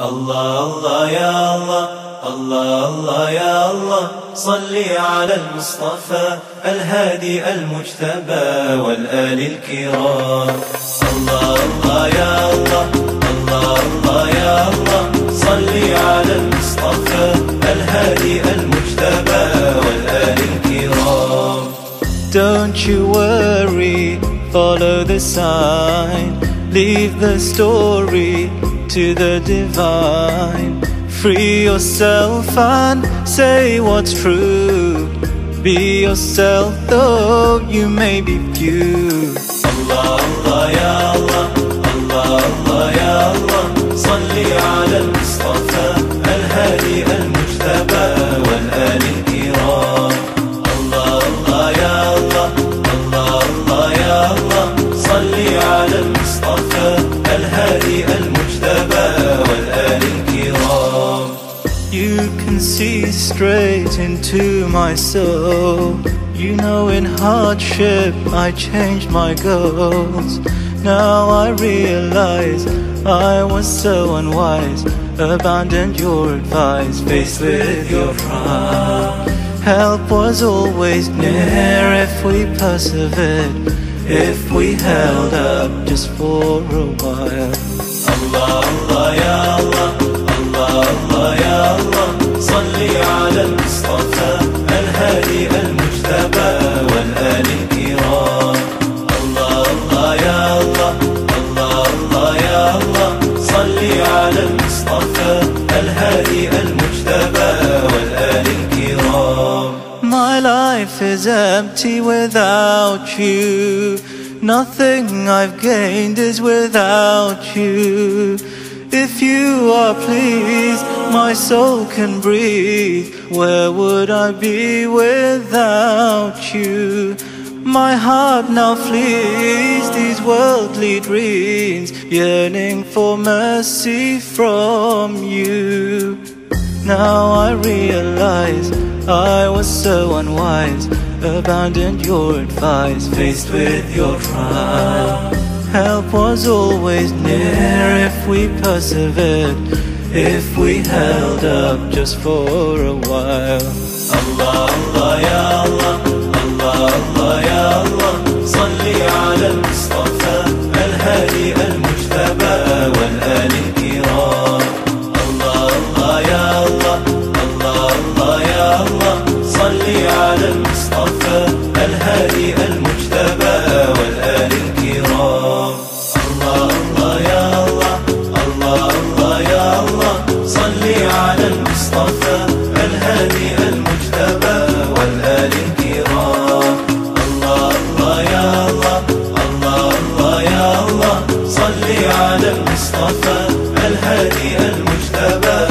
الله الله يا الله الله الله يا الله. صل على المصطفى الهادي المجتبى والآل الكرام. الله الله يا الله الله الله يا الله. صل على المصطفى الهادي المجتبى والآل الكرام. Don't you worry, follow the sign, leave the story. To the divine. Free yourself and say what's true. Be yourself though you may be few. See straight into my soul. You know, in hardship, I changed my goals. Now I realize I was so unwise. Abandoned your advice, faced with your pride. Help was always near if we persevered, if we held up just for a while. Allah, Allah, ya life is empty without you. Nothing I've gained is without you. If you are pleased, my soul can breathe. Where would I be without you? My heart now flees these worldly dreams, yearning for mercy from you. Now I realize I was so unwise, abandoned your advice, faced with your trial. Help was always near if we persevered, if we held up just for a while. المصطفى الهادي المجتبى والآل الكرام. الله الله يا الله الله الله يا الله صل على المصطفى الهادي المجتبى